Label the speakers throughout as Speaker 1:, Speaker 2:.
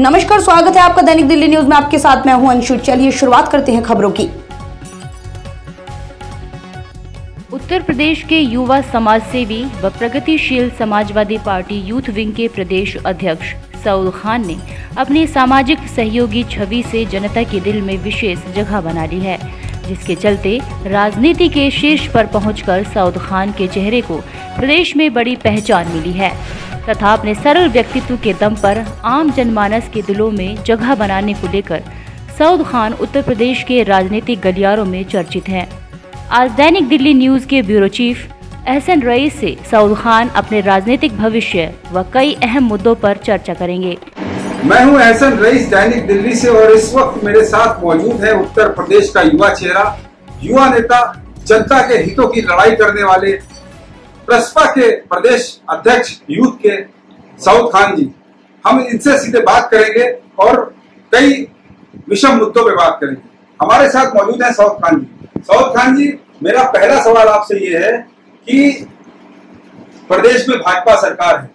Speaker 1: नमस्कार, स्वागत है आपका दैनिक दिल्ली न्यूज़ में। आपके साथ मैं हूँ अंशु। चलिए शुरुआत करते हैं खबरों की।
Speaker 2: उत्तर प्रदेश के युवा समाज सेवी व प्रगतिशील समाजवादी पार्टी यूथ विंग के प्रदेश अध्यक्ष सऊद खान ने अपनी सामाजिक सहयोगी छवि से जनता के दिल में विशेष जगह बना ली है, जिसके चलते राजनीति के शीर्ष पर पहुंचकर सऊद खान के चेहरे को प्रदेश में बड़ी पहचान मिली है। तथा अपने सरल व्यक्तित्व के दम पर आम जनमानस के दिलों में जगह बनाने को लेकर सऊद खान उत्तर प्रदेश के राजनीतिक गलियारों में चर्चित हैं। आज दैनिक दिल्ली न्यूज़ के ब्यूरो चीफ एहसन रईस से सऊद खान अपने राजनीतिक भविष्य व कई अहम मुद्दों पर चर्चा करेंगे
Speaker 3: मैं हूँ एहसन रईस दैनिक दिल्ली से और इस वक्त मेरे साथ मौजूद है उत्तर प्रदेश का युवा चेहरा, युवा नेता, जनता के हितों की लड़ाई करने वाले प्रसपा के प्रदेश अध्यक्ष यूथ के सऊद खान जी। हम इनसे सीधे बात करेंगे और कई विषम मुद्दों पे बात करेंगे। हमारे साथ मौजूद है सऊद खान जी। सऊद खान जी, मेरा पहला सवाल आपसे ये है कि प्रदेश में भाजपा सरकार है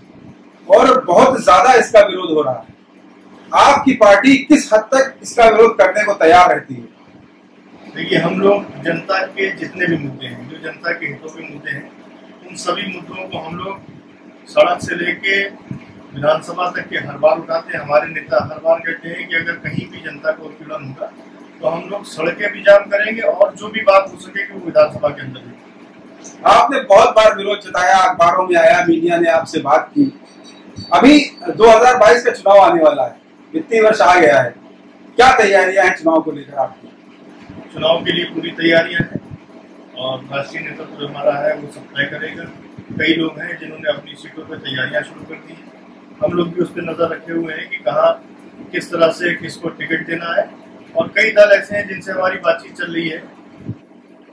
Speaker 3: और बहुत ज़्यादा इसका विरोध हो रहा है। आपकी पार्टी किस हद तक इसका विरोध करने को तैयार रहती है?
Speaker 4: देखिए, हम लोग जनता के जितने भी मुद्दे हैं, जो जनता के हितों के मुद्दे हैं उन सभी मुद्दों को हम लोग सड़क से लेके विधानसभा तक के हर बार उठाते हैं। हमारे नेता हर बार कहते हैं कि अगर कहीं भी जनता को उत्पीड़न होगा तो हम लोग सड़कें भी जाम करेंगे और जो भी बात हो सके वो विधानसभा के अंदर
Speaker 3: आपने बहुत बार विरोध जताया अखबारों में आया मीडिया ने आपसे बात की। अभी 2022 का चुनाव आने वाला है वित्तीय वर्ष आ गया है? क्या तैयारियाँ हैं चुनाव को लेकर आपकी?
Speaker 4: चुनाव के लिए पूरी तैयारियाँ हैं। और राष्ट्रीय नेतृत्व जो हमारा है वो तय करेगा। कई लोग हैं जिन्होंने अपनी सीटों पर तैयारियाँ शुरू कर दी। हैं हम लोग भी उस पर नज़र रखे हुए हैं कि कहाँ किस तरह से किसको टिकट देना है। और कई दल ऐसे हैं जिनसे हमारी बातचीत चल रही है।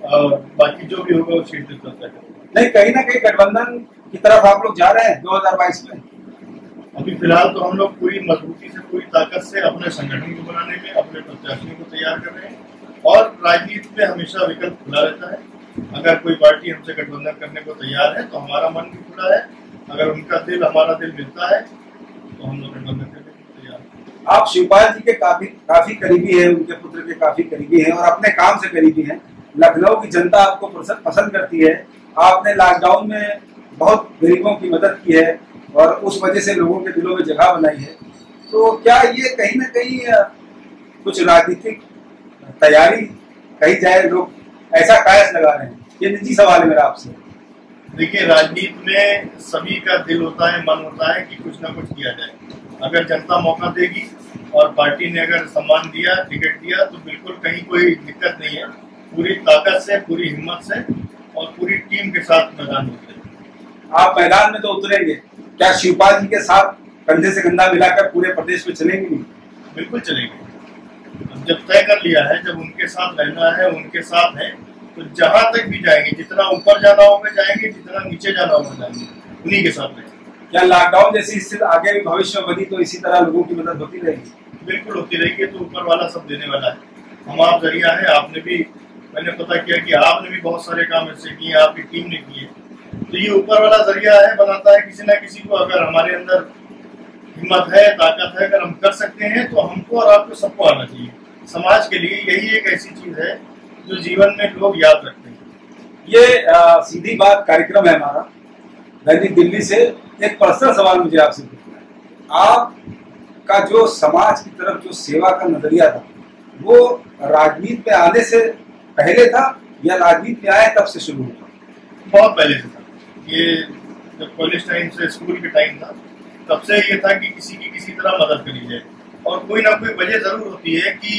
Speaker 4: और बाकी जो भी होगा वो सीट
Speaker 3: नहीं कहीं ना कहीं गठबंधन की तरफ़ आप लोग जा रहे हैं 2022 में।
Speaker 4: अभी फ़िलहाल तो हम लोग पूरी मजबूती से पूरी ताकत से अपने संगठन को बनाने में अपने प्रत्याशियों को तैयार कर रहे हैं। और राजनीति में हमेशा विकल्प खुला रहता है। अगर कोई पार्टी हमसे गठबंधन करने को तैयार है तो हमारा मन भी खुला है। अगर उनका दिल, हमारा दिल मिलता है तो हम लोग गठबंधन करने को तैयार
Speaker 3: आप शिवपाल जी के काफ़ी काफ़ी करीबी हैं, उनके पुत्र के काफ़ी करीबी हैं और अपने काम से करीबी हैं। लखनऊ की जनता आपको पसंद करती है। आपने लॉकडाउन में बहुत गरीबों की मदद की है और उस वजह से लोगों के दिलों में जगह बनाई है। तो क्या ये कहीं ना कहीं कुछ राजनीतिक तैयारी कही जाए, लोग ऐसा कायस लगा रहे हैं। ये निजी सवाल है मेरा आपसे।
Speaker 4: देखिए राजनीति में सभी का दिल होता है मन होता है कि कुछ ना कुछ किया जाए। अगर जनता मौका देगी और पार्टी ने अगर सम्मान दिया टिकट दिया तो बिल्कुल कहीं कोई दिक्कत नहीं है। पूरी ताकत से पूरी हिम्मत से और पूरी टीम के साथ मैदान में उतरेंगे
Speaker 3: आप मैदान में तो उतरेंगे। क्या शिवपाल जी के साथ कंधे से कंधा मिलाकर पूरे प्रदेश में चलेंगे
Speaker 4: बिल्कुल चलेंगे। तय कर लिया है जब उनके साथ रहना है उनके साथ है तो जहाँ तक भी जाएँगे जितना ऊपर जाना होगा जाएँगे जितना नीचे जाना होगा जाएँगे उन्हीं के साथ रहेंगे।
Speaker 3: क्या लॉकडाउन जैसी स्थिति आगे भी भविष्य में बनी तो इसी तरह लोगों की मदद होती रहेगी?
Speaker 4: बिल्कुल होती रहेगी तो ऊपर वाला सब देने वाला है। हम आप ज़रिया है आपने भी मैंने पता किया कि आपने भी बहुत सारे काम ऐसे किए आपकी टीम ने किए। तो ये ऊपर वाला ज़रिया है बनाता है किसी ना किसी को अगर हमारे अंदर हिम्मत है ताकत है अगर हम कर सकते हैं तो हमको और आपको सबको आना समाज के लिए यही एक ऐसी चीज़ है जो जीवन में लोग याद रखते हैं।
Speaker 3: ये आ, सीधी बात कार्यक्रम है हमारा। दैनिक दिल्ली से एक पर्सनल सवाल मुझे आपसे पूछना है। आप का जो समाज की तरफ़ जो सेवा का नज़रिया था वो राजनीति में आने से पहले था या राजनीति में आए तब से शुरू हुआ?
Speaker 4: बहुत पहले से था। ये जब कॉलेज टाइम से स्कूल के टाइम था तब से ये था कि किसी की किसी तरह मदद करी जाए। और कोई ना कोई वजह ज़रूर होती है कि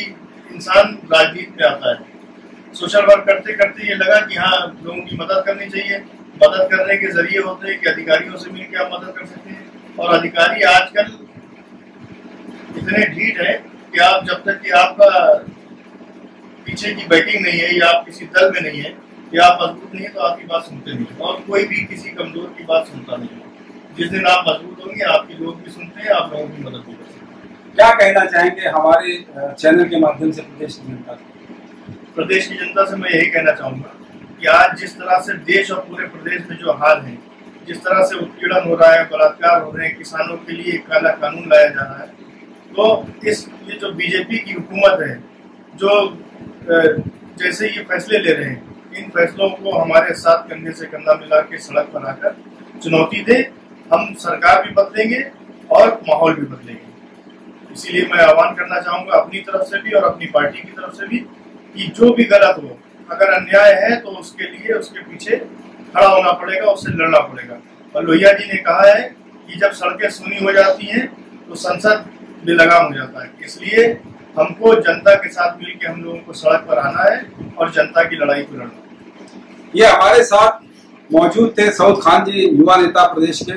Speaker 4: इंसान राजनीति में आता है। सोशल वर्क करते करते ये लगा कि हाँ लोगों की मदद करनी चाहिए। मदद करने के ज़रिए होते हैं कि अधिकारियों से मिलकर आप मदद कर सकते हैं। और अधिकारी आजकल इतने ढीठ है कि आप जब तक कि आपका पीछे की बैटिंग नहीं है या आप किसी दल में नहीं है या आप मज़बूत नहीं है तो आपकी बात सुनते नहीं और कोई भी किसी कमज़ोर की बात सुनता नहीं जिस दिन आप मज़बूत होंगे, आपके लोग भी सुनते हैं, आप लोगों की मदद भी
Speaker 3: क्या कहना चाहेंगे हमारे चैनल के माध्यम से प्रदेश की जनता
Speaker 4: प्रदेश की जनता से मैं यही कहना चाहूँगा कि आज जिस तरह से देश और पूरे प्रदेश में जो हाल है, जिस तरह से उत्पीड़न हो रहा है, बलात्कार हो रहे हैं, किसानों के लिए काला कानून लाया जा रहा है तो इस, ये जो बीजेपी की हुकूमत है, जो जैसे ये फैसले ले रहे हैं, इन फैसलों को हमारे साथ कंधे से कंधा मिला के सड़क आकर चुनौती दे, हम सरकार भी बदलेंगे और माहौल भी बदलेंगे। इसीलिए मैं आह्वान करना चाहूँगा अपनी तरफ़ से भी और अपनी पार्टी की तरफ़ से भी कि जो भी गलत हो, अगर अन्याय है तो उसके लिए उसके पीछे खड़ा होना पड़ेगा, उससे लड़ना पड़ेगा। और लोहिया जी ने कहा है कि जब सड़कें सुनी हो जाती हैं तो संसद में लगाम हो जाता है। इसलिए हमको जनता के साथ मिलकर हम लोगों को सड़क पर आना है और जनता की लड़ाई को लड़ना
Speaker 3: ये हमारे साथ मौजूद थे सऊद खान जी, युवा नेता प्रदेश के।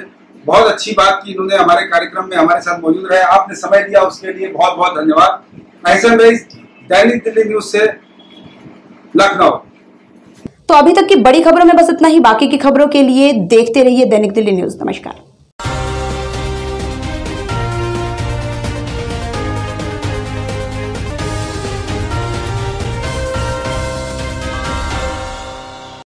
Speaker 3: बहुत अच्छी बात की इन्होंने हमारे कार्यक्रम में, हमारे साथ मौजूद रहे। आपने समय दिया, उसके लिए बहुत बहुत धन्यवाद ऐसा में दैनिक दिल्ली न्यूज़ से लखनऊ।
Speaker 1: तो अभी तक की बड़ी खबरों में बस इतना ही, बाकी की खबरों के लिए देखते रहिए दैनिक दिल्ली न्यूज़। नमस्कार।